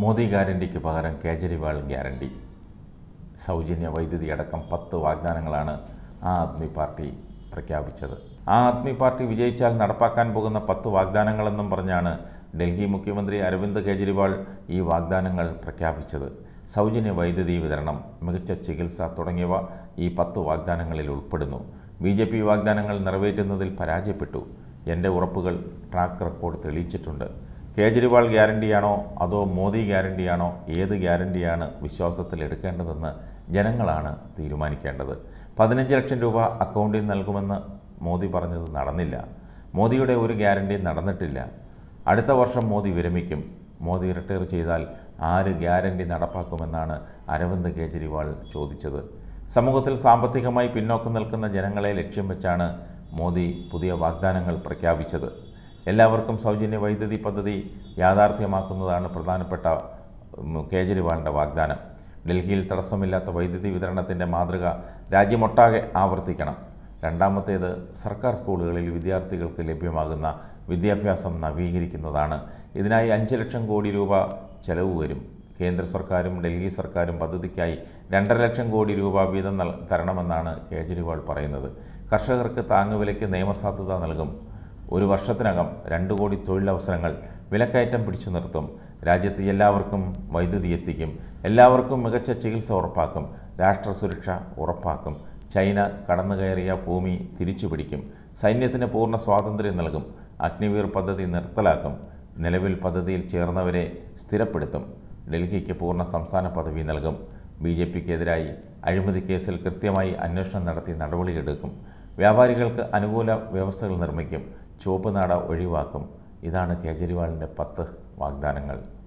മോദി ഗ്യാരണ്ടിക്ക് പകരം കേജ്രിവാൾ ഗ്യാരണ്ടി. സൗജന്യ വൈദ്യുതി അടക്കം പത്ത് വാഗ്ദാനങ്ങളാണ് ആ ആദ്മി പാർട്ടി പ്രഖ്യാപിച്ചത്. ആ ആദ്മി പാർട്ടി വിജയിച്ചാൽ നടപ്പാക്കാൻ പോകുന്ന പത്ത് വാഗ്ദാനങ്ങളെന്നും പറഞ്ഞാണ് ഡൽഹി മുഖ്യമന്ത്രി അരവിന്ദ് കെജ്രിവാൾ ഈ വാഗ്ദാനങ്ങൾ പ്രഖ്യാപിച്ചത്. സൗജന്യ വൈദ്യുതി വിതരണം മികച്ച ചികിത്സ തുടങ്ങിയവ ഈ പത്ത് വാഗ്ദാനങ്ങളിൽ ഉൾപ്പെടുന്നു. ബി ജെ പി വാഗ്ദാനങ്ങൾ നിറവേറ്റുന്നതിൽ പരാജയപ്പെട്ടു. എന്റെ ഉറപ്പുകൾ ട്രാക്ക് റെക്കോർഡ് തെളിയിച്ചിട്ടുണ്ട്. കേജ്രിവാൾ ഗ്യാരണ്ടിയാണോ അതോ മോദി ഗ്യാരണ്ടിയാണോ ഏത് ഗ്യാരണ്ടിയാണ് വിശ്വാസത്തിൽ എടുക്കേണ്ടതെന്ന് ജനങ്ങളാണ് തീരുമാനിക്കേണ്ടത്. പതിനഞ്ച് ലക്ഷം രൂപ അക്കൗണ്ടിൽ നൽകുമെന്ന് മോദി പറഞ്ഞത് നടന്നില്ല. മോദിയുടെ ഒരു ഗ്യാരണ്ടി നടന്നിട്ടില്ല. അടുത്ത വർഷം മോദി വിരമിക്കും. മോദി റിട്ടയർ ചെയ്താൽ ആര് ഗ്യാരണ്ടി നടപ്പാക്കുമെന്നാണ് അരവിന്ദ് കേജ്രിവാൾ ചോദിച്ചത്. സമൂഹത്തിൽ സാമ്പത്തികമായി പിന്നോക്കം നിൽക്കുന്ന ജനങ്ങളെ ലക്ഷ്യം വെച്ചാണ് മോദി പുതിയ വാഗ്ദാനങ്ങൾ പ്രഖ്യാപിച്ചത്. എല്ലാവർക്കും സൗജന്യ വൈദ്യുതി പദ്ധതി യാഥാർത്ഥ്യമാക്കുന്നതാണ് പ്രധാനപ്പെട്ട കേജ്രിവാളിന്റെ വാഗ്ദാനം. ഡൽഹിയിൽ തടസ്സമില്ലാത്ത വൈദ്യുതി വിതരണത്തിന്റെ മാതൃക രാജ്യമൊട്ടാകെ ആവർത്തിക്കണം. രണ്ടാമത്തേത് സർക്കാർ സ്കൂളുകളിൽ വിദ്യാർത്ഥികൾക്ക് ലഭ്യമാകുന്ന വിദ്യാഭ്യാസം നവീകരിക്കുന്നതാണ്. ഇതിനായി അഞ്ച് ലക്ഷം കോടി രൂപ ചെലവ് വരും. കേന്ദ്ര സർക്കാരും ഡൽഹി സർക്കാരും പദ്ധതിക്കായി രണ്ടര ലക്ഷം കോടി രൂപ വീതം തരണമെന്നാണ് കേജ്രിവാൾ പറയുന്നത്. കർഷകർക്ക് താങ്ങുവിലയ്ക്ക് നിയമസാധുത നൽകും. ഒരു വർഷത്തിനകം രണ്ട് കോടി തൊഴിലവസരങ്ങൾ വിലക്കയറ്റം പിടിച്ചു നിർത്തും. രാജ്യത്ത് എല്ലാവർക്കും വൈദ്യുതി എത്തിക്കും. എല്ലാവർക്കും മികച്ച ചികിത്സ ഉറപ്പാക്കും. രാഷ്ട്ര സുരക്ഷ ഉറപ്പാക്കും. ചൈന കടന്നുകയറിയ ഭൂമി തിരിച്ചുപിടിക്കും. സൈന്യത്തിന് പൂർണ സ്വാതന്ത്ര്യം നൽകും. അഗ്നിവീർ പദ്ധതി നിർത്തലാക്കും. നിലവിൽ പദ്ധതിയിൽ ചേർന്നവരെ സ്ഥിരപ്പെടുത്തും. ഡൽഹിക്ക് പൂർണ സംസ്ഥാന പദവി നൽകും. ബി ജെ പിക്കെതിരായി അഴിമതി കേസിൽ കൃത്യമായി അന്വേഷണം നടത്തി നടപടിയെടുക്കും. വ്യാപാരികൾക്ക് അനുകൂല വ്യവസ്ഥകൾ നിർമ്മിക്കും. ചുവപ്പ് നാട ഒഴിവാക്കും. ഇതാണ് കേജ്രിവാളിന്റെ പത്ത് വാഗ്ദാനങ്ങൾ.